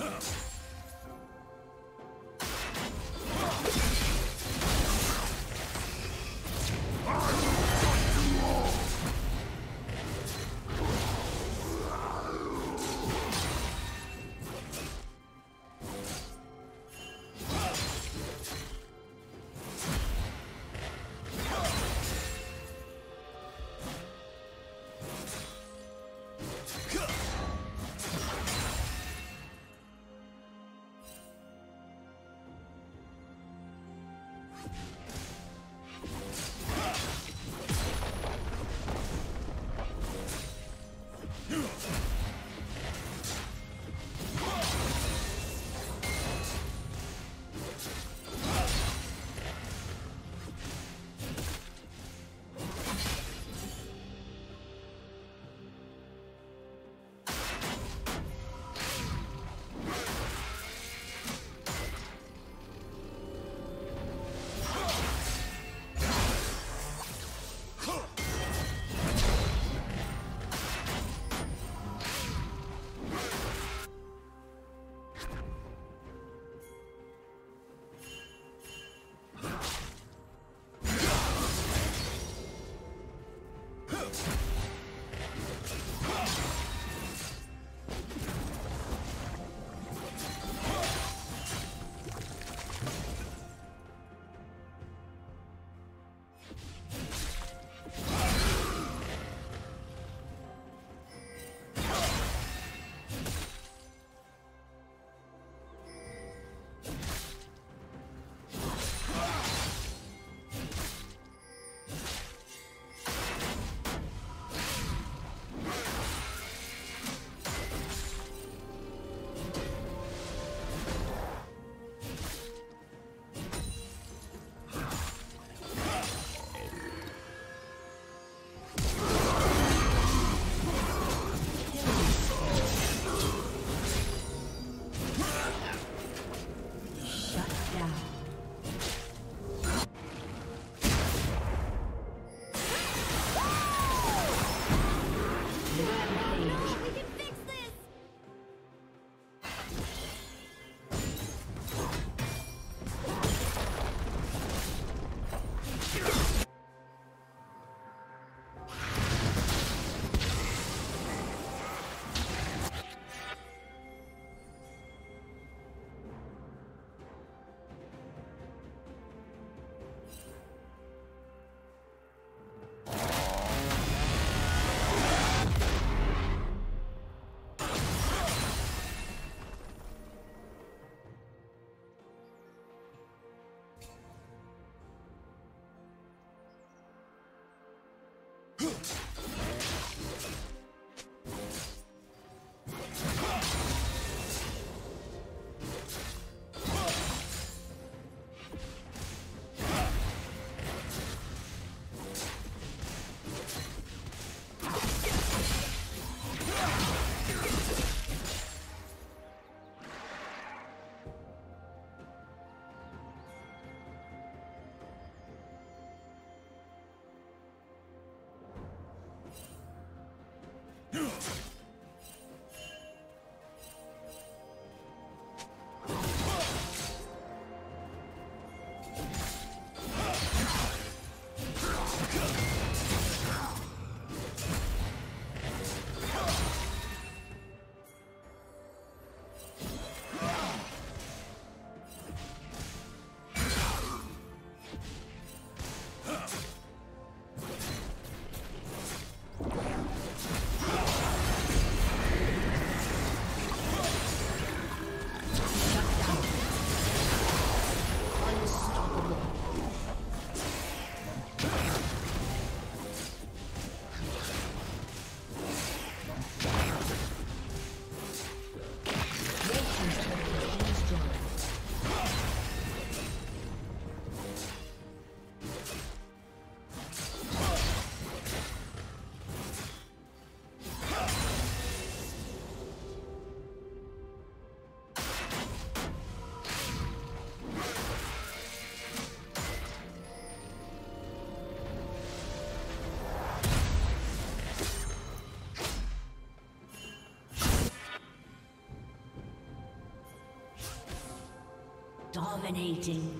Huh. Dominating.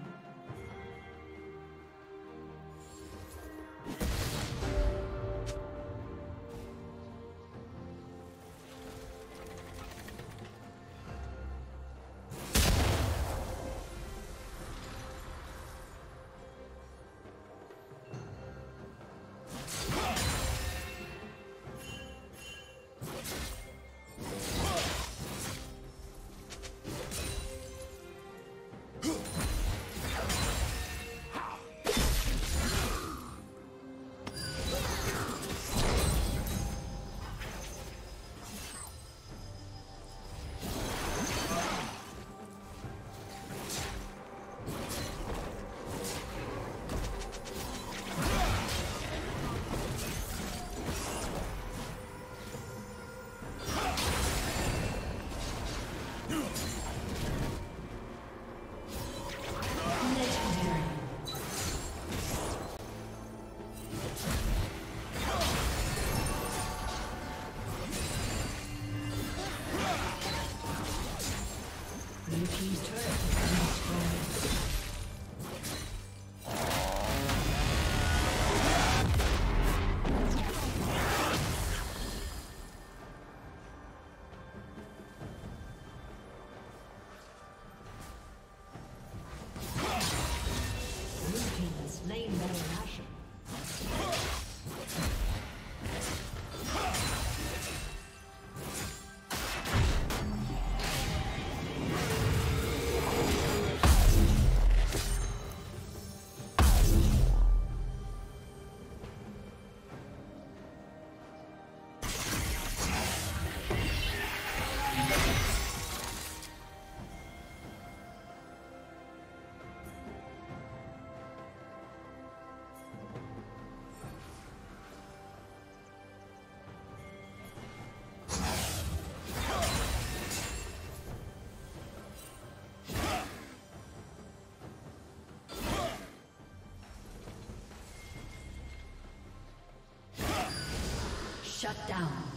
Shut down.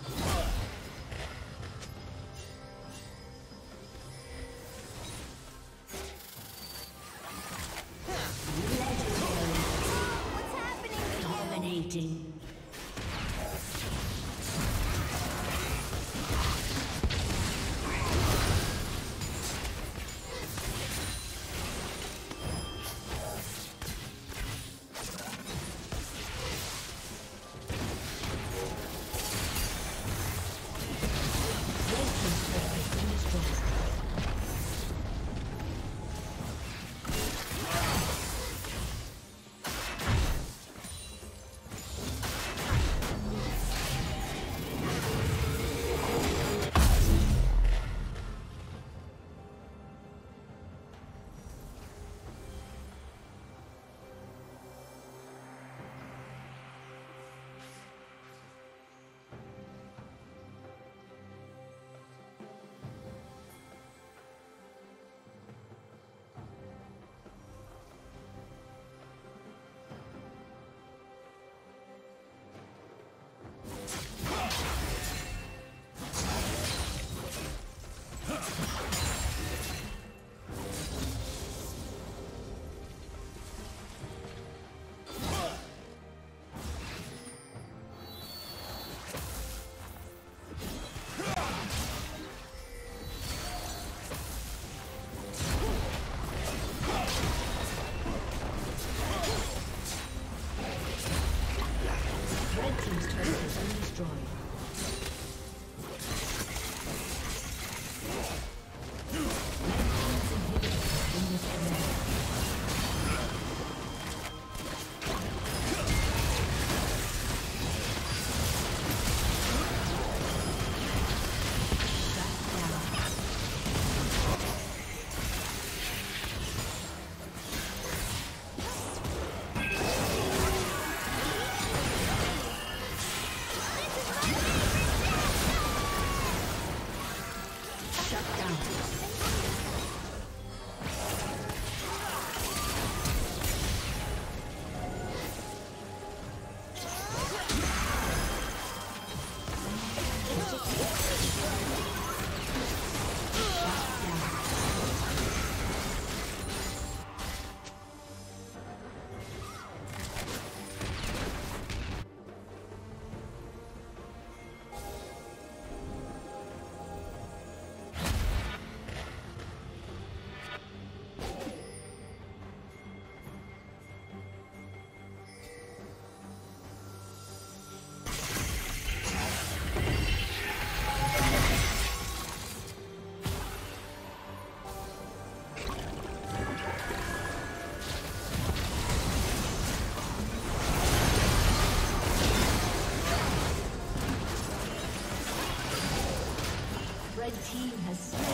team has slain.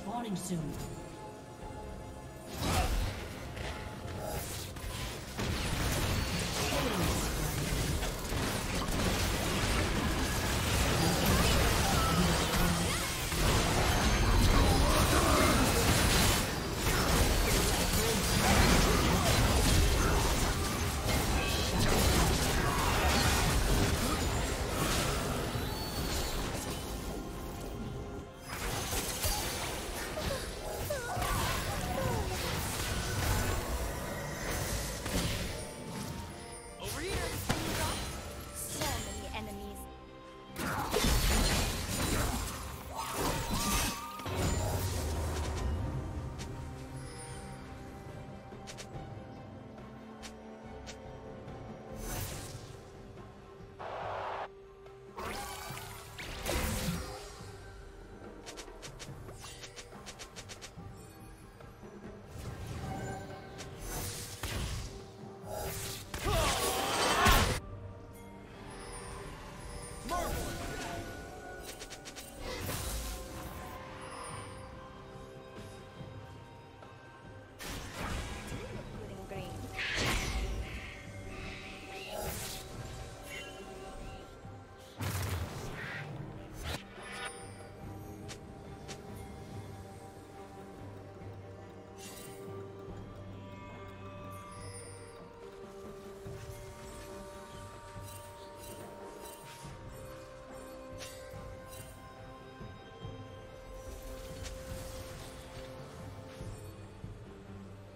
Respawning soon.